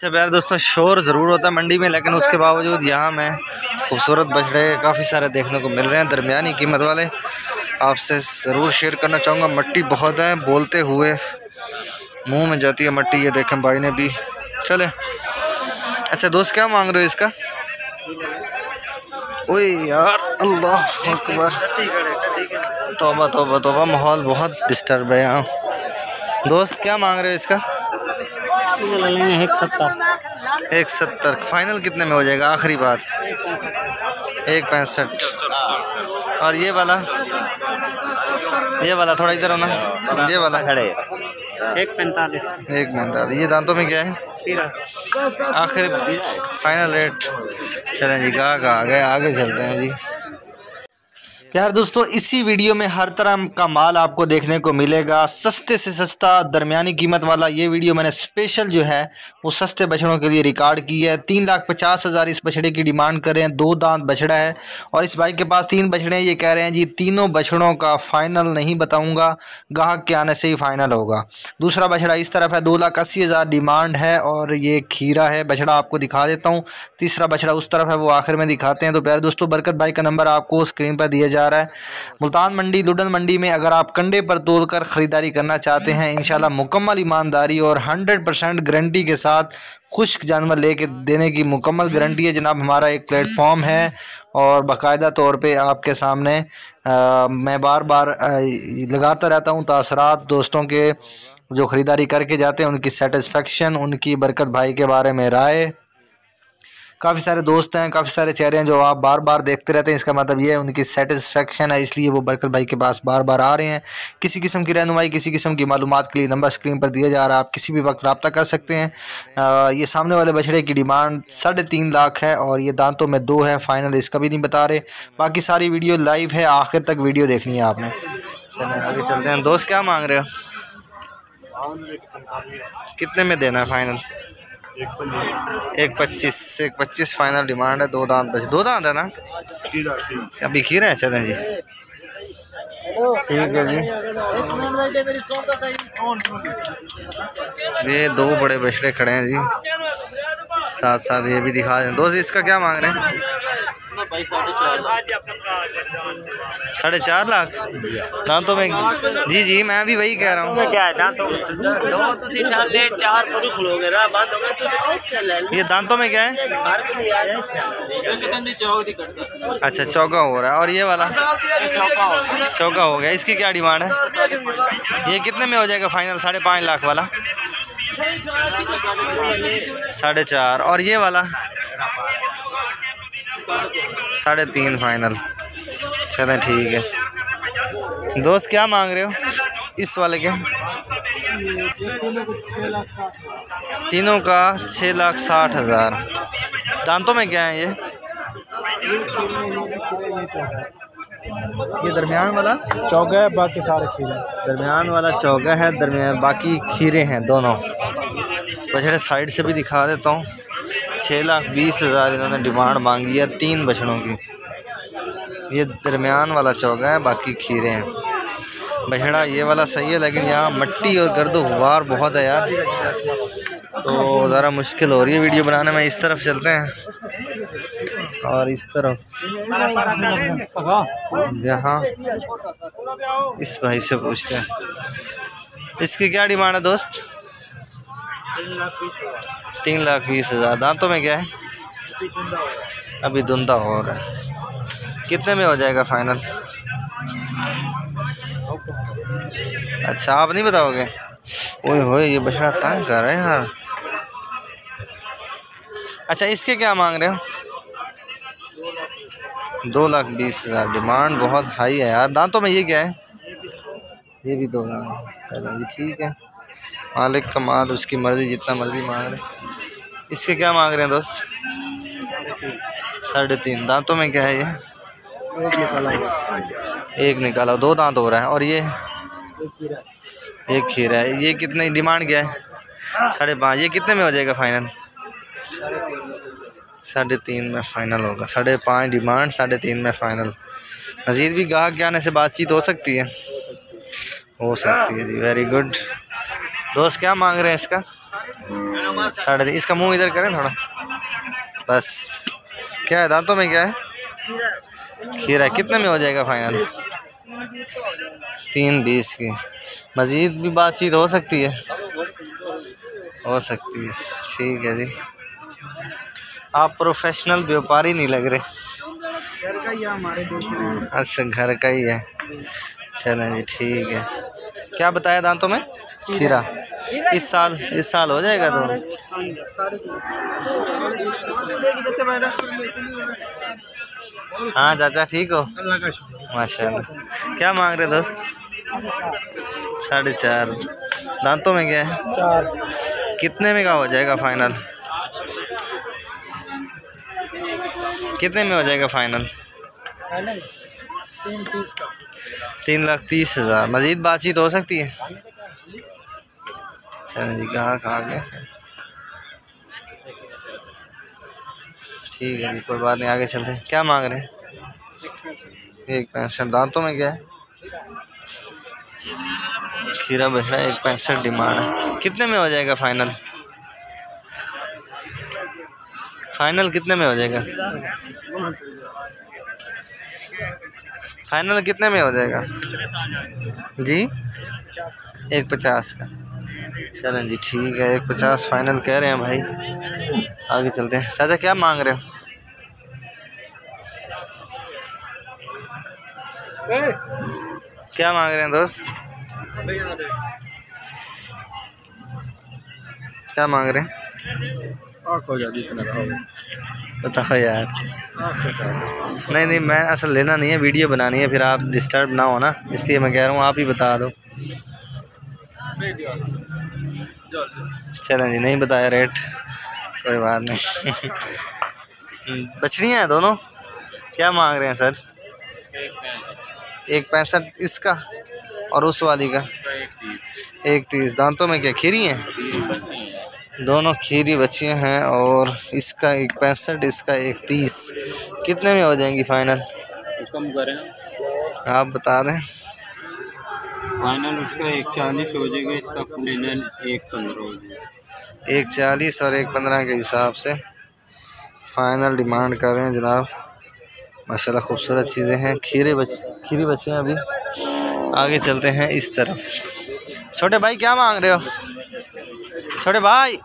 अच्छा प्यार दोस्तों, शोर ज़रूर होता है मंडी में, लेकिन उसके बावजूद यहाँ में खूबसूरत बछड़े काफ़ी सारे देखने को मिल रहे हैं, दरमियानी कीमत वाले। आपसे ज़रूर शेयर करना चाहूँगा, मट्टी बहुत है, बोलते हुए मुँह में जाती है मट्टी, ये देखें भाई ने भी। चले। अच्छा दोस्त, क्या मांग रहे हो इसका? ओए यार, अल्लाह अकबर। तोबा तोबा तोबा, माहौल बहुत डिस्टर्ब है यहाँ। दोस्त, क्या मांग रहे हो इसका? एक सत्तर। एक सत्तर फाइनल कितने में हो जाएगा? आखिरी बात। एक पैंसठ। और ये वाला? ये वाला थोड़ा इधर होना ये वाला। खड़े एक पैंतालीस। एक पैंतालीस। ये दांतों में क्या है? आखिर फाइनल रेट चलें जी कहाँ कहाँ गए। आगे चलते हैं जी। यार दोस्तों, इसी वीडियो में हर तरह का माल आपको देखने को मिलेगा। सस्ते से सस्ता दरमियानी कीमत वाला ये वीडियो मैंने स्पेशल जो है, वो सस्ते बछड़ों के लिए रिकॉर्ड की है। तीन लाख पचास हज़ार इस बछड़े की डिमांड कर रहे हैं। दो दांत बछड़ा है और इस बाइक के पास तीन बछड़े हैं। ये कह रहे हैं, जी, तीनों बछड़ों का फ़ाइनल नहीं बताऊँगा। गाहक के आने से ही फ़ाइनल होगा। दूसरा बछड़ा इस तरफ़ है, दो लाख अस्सी हज़ार डिमांड है और ये खीरा है। बछड़ा आपको दिखा देता हूँ। तीसरा बछड़ा उस तरफ़ है, वो आखिर में दिखाते हैं। तो प्यारे दोस्तों, बरकत भाई का नंबर आपको स्क्रीन पर दिया जा रहा है। मुल्तान मंडी लुडन मंडी में अगर आप कंडे पर तोल कर ख़रीदारी करना चाहते हैं इन मुकम्मल ईमानदारी और हंड्रेड परसेंट गारंटी के साथ खुश्क जानवर ले कर देने की मुकम्मल गारंटी है। जनाब हमारा एक प्लेटफॉर्म है और बाकायदा तौर पे आपके सामने आ, मैं बार बार आ, लगाता रहता हूँ तासरात दोस्तों के जो ख़रीदारी करके जाते हैं उनकी सेटिस्फेक्शन उनकी बरकत भाई के बारे में राय काफ़ी सारे दोस्त हैं काफ़ी सारे चेहरे हैं जो आप बार बार देखते रहते हैं। इसका मतलब ये है उनकी सेटिस्फेक्शन है इसलिए वो बरकत भाई के पास बार बार आ रहे हैं। किसी किस्म की रहनुमाई किसी किस्म की मालूम के लिए नंबर स्क्रीन पर दिया जा रहा है। आप किसी भी वक्त रबता कर सकते हैं। आ, ये सामने वाले बछड़े की डिमांड साढ़े तीन लाख है और ये दांतों में दो है फाइनल इसका भी नहीं बता रहे। बाकी सारी वीडियो लाइव है आखिर तक वीडियो देखनी है आपने। आगे चलते हैं। दोस्त क्या मांग रहे हो? कितने में देना है फाइनल एक पच्चीस एक पच्चीस फाइनल डिमांड है, दो दांत बचे। दो दांत है ना? अभी खीरे हैं, चलें जी। ठीक है जी। ये दो बड़े बछड़े खड़े हैं जी। साथ साथ ये भी दिखा दें। दोस्त, इसका क्या मांग रहे हैं? साढ़े चार लाख? दांतों में जी जी मैं भी वही कह रहा हूँ। ये दांतों में क्या है? अच्छा चौका हो रहा है। और ये वाला? चौका हो गया। इसकी क्या डिमांड है? ये कितने में हो जाएगा फाइनल? साढ़े पाँच लाख वाला? साढ़े चार। और ये वाला? साढ़े तीन फाइनल। चलें ठीक है। दोस्त क्या मांग रहे हो? इस वाले के? तीनों का छः लाख साठ हज़ार। दांतों में क्या है ये? ये दरमियान वाला? चौका है बाकी सारे खीरे। दरमियान वाला चौका है दरमियान बाकी खीरे हैं दोनों। बछड़े साइड से भी दिखा देता हूँ। छः लाख बीस हज़ार इन्होंने डिमांड मांगी है तीन बछड़ों की। ये दरमियान वाला चौका है, बाकी खीरे हैं। बछड़ा ये वाला सही है, लेकिन यहाँ मट्टी और गर्द गुबार बहुत है यार। तो ज़रा मुश्किल हो रही है वीडियो बनाने में, इस तरफ़ चलते हैं। और इस तरफ़ यहाँ इस भाई से पूछते हैं। इसकी क्या डिमांड है दोस्त? तीन लाख बीस हज़ार। दांतों में क्या है? अभी धुंधा हो रहा है। कितने में हो जाएगा फाइनल अच्छा आप नहीं बताओगे? ओए होए, ये बछड़ा तंग कर रहे हैं यार। अच्छा इसके क्या मांग रहे हो? दो लाख बीस हज़ार, डिमांड बहुत हाई है यार। दांतों में ये क्या है? ये भी दो लाख। जी, ठीक है। मालिक का माल, उसकी मर्ज़ी, जितना मर्ज़ी मांग रहे। इसके क्या मांग रहे हैं दोस्त? साढ़े तीन। दांतों में क्या है ये? एक निकाला दो दांत हो रहा है, और ये एक खीरा है। ये कितने, डिमांड क्या है? साढ़े पाँच, ये कितने में हो जाएगा फाइनल साढ़े तीन में फ़ाइनल होगा। साढ़े पाँच डिमांड, साढ़े तीन में फ़ाइनल मज़ीद भी गाहक के आने से बातचीत हो सकती है। हो सकती है जी वेरी गुड दोस्त, क्या मांग रहे हैं इसका? साढ़े तीन, इसका मुँह इधर करें थोड़ा। बस। क्या है, दांतों में क्या है? खीरा कितने में हो जाएगा फाइनल तीन बीस की। मज़ीद भी बातचीत हो सकती है। हो सकती है। ठीक है जी। आप प्रोफेशनल व्यापारी नहीं लग रहे। अच्छा घर का ही है। चलें जी, ठीक है। क्या बताया दांतों में? खीरा। इस साल इस साल हो जाएगा तो? हाँ चाचा ठीक हो? माशाल्लाह। क्या मांग रहे दोस्त? साढ़े चार। दांतों में क्या है? चार। कितने में का हो जाएगा फाइनल कितने में हो जाएगा फाइनल तीन लाख तीस हज़ार। मज़ीद बातचीत हो सकती है? चलो जी कहाँ कहाँ गए? ठीक है जी, कोई बात नहीं, आगे चलते क्या मांग रहे हैं? एक पैंसठ, दांतों में क्या है? खीरा है, एक पैंसठ, डिमांड है। कितने में हो जाएगा फाइनल? फाइनल कितने में हो जाएगा? फाइनल कितने में हो जाएगा? जी? एक पचास का। चलें जी, ठीक है, एक पचास फाइनल कह रहे हैं भाई। आगे चलते हैं। चाचा, क्या मांग रहे हो? क्या मांग रहे हैं दोस्त? क्या मांग रहे हैं? बताओ यार। नहीं नहीं, मैं असल लेना नहीं है, वीडियो बनानी है, फिर आप डिस्टर्ब ना हो ना, इसलिए मैं कह रहा हूँ, आप ही बता दो। चलें जी, नहीं बताया रेट कोई बात नहीं। बछड़ियाँ हैं दोनों? क्या मांग रहे हैं सर? एक पैंसठ। इसका और उस वाली का? एक तीस। दांतों में क्या खीरी हैं? दोनों खीरी बच्चियाँ हैं और इसका एक पैंसठ इसका एक तीस। कितने में हो जाएँगी फाइनल? कम करें। आप बता दें। फाइनल उसका एक चालीस हो जाएगा इसका फाइनल एक पंद्रह हो जाएगा। एक चालीस और एक पंद्रह के हिसाब से। फाइनल डिमांड कर रहे हैं जनाब। माशाल्लाह खूबसूरत चीज़ें हैं। खीरे बच, खीरी बच्चे हैं अभी। आगे चलते हैं इस तरफ़। छोटे भाई, क्या मांग रहे हो? छोटे भाई,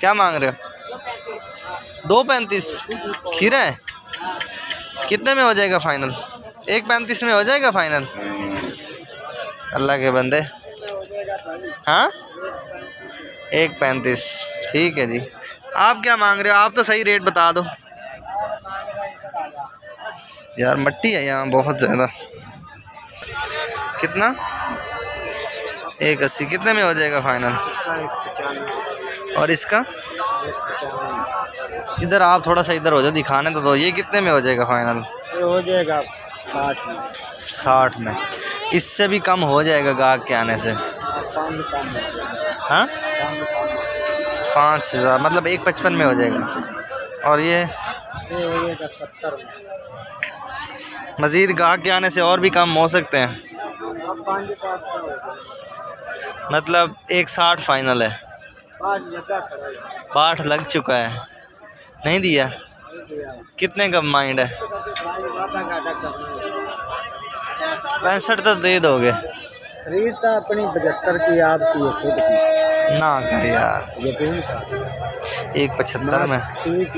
क्या मांग रहे हो? दो पैंतीस। खीरा है? कितने में हो जाएगा फाइनल एक पैंतीस में हो जाएगा फाइनल अल्लाह के बंदे। हाँ? एक पैंतीस। ठीक है जी। आप क्या मांग रहे हो? आप तो सही रेट बता दो। यार मट्टी है यहाँ बहुत ज़्यादा। कितना? एक अस्सी। कितने में हो जाएगा फाइनल और इसका? इधर आप थोड़ा सा इधर हो जाओ दिखाने तो दो। ये कितने में हो जाएगा फाइनल ये हो जाएगा साठ में। साठ में। इससे भी कम हो जाएगा गाहक के आने से। कम हो? पाँच हज़ार मतलब एक पचपन में हो जाएगा। और ये? मज़ीद गाहक के आने से और भी कम हो सकते हैं। मतलब एक साठ फाइनल है। पाठ लग चुका है। नहीं दिया? कितने का माइंड है? पैंसठ तो दे दोगे। तो अपनी पचहत्तर की याद की खुद की। ना कर यार। एक पचहत्तर में।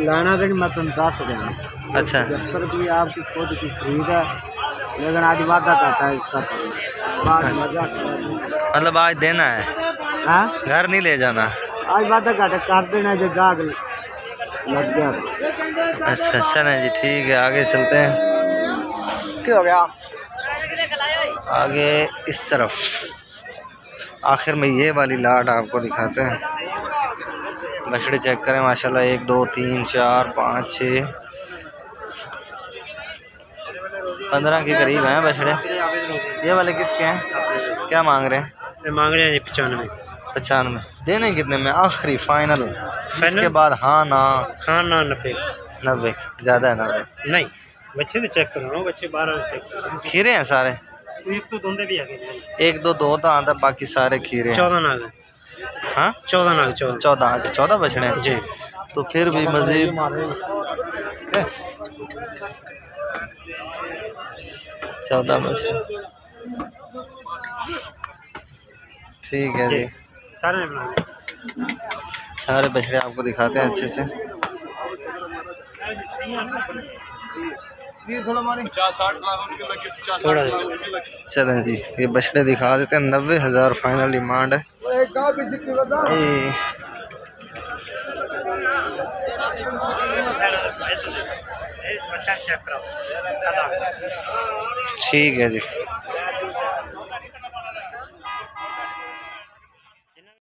लाना तो नहीं मैं तुम दस देना अच्छा। पचहत्तर की आपकी खुद की खरीद है लेकिन आज वादा करता है इसका बाद मतलब आज देना है? हाँ? घर नहीं ले जाना? आज वादा घाटा कर देना जो गाग लग गया। तो। अच्छा अच्छा नहीं जी ठीक है आगे चलते हैं। क्या हो गया। आगे इस तरफ़। आखिर में ये वाली लाट आपको दिखाते हैं। बछड़े चेक करें माशाल्लाह एक दो तीन चार पाँच छः पंद्रह के करीब हैं बछड़े। ये वाले किसके हैं? क्या मांग रहे हैं? मांग रहे हैं पचानवे। पचानवे। देने कितने में? आखिरी फाइनल इसके बाद हाँ ना। खाना नब्बे। नब्बे ज़्यादा है नब्बे। नहीं बच्चे तो चेक करो ना बच्चे बारह खीरे हैं सारे? एक तो धुंधे भी आ गए एक दो दो तो आता बाकी सारे खीरे चौदह ना गए हाँ चौदह नाग चौदह चौदह अच्छा चौदह बछड़े हैं जी तो फिर भी मज़ीद चौदह बछड़े ठीक है जी सारे सारे बछड़े आपको दिखाते हैं अच्छे से चलें जी ये बछड़े दिखा देते हैं नब्बे हज़ार फाइनल डिमांड है। ठीक है जी।